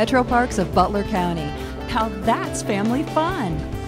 Metro Parks of Butler County. Now that's family fun.